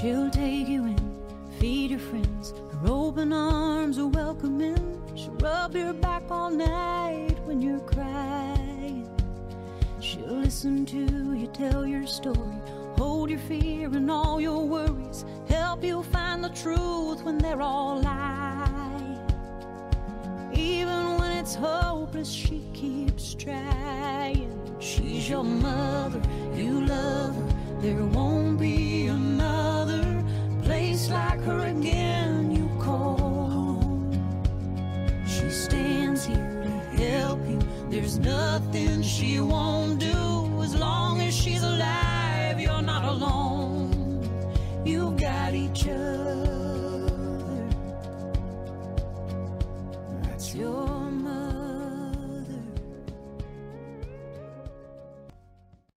She'll take you in, feed your friends. Her open arms are welcoming. She'll rub your back all night when you're crying. She'll listen to you tell your story, hold your fear and all your worries, help you find the truth when they're all lies. Even when it's hopeless, she keeps trying. She's your mother, you love her. There won't be like her again. You call. She stands here to help you. There's nothing she won't do as long as she's alive. You're not alone. You got each other. That's your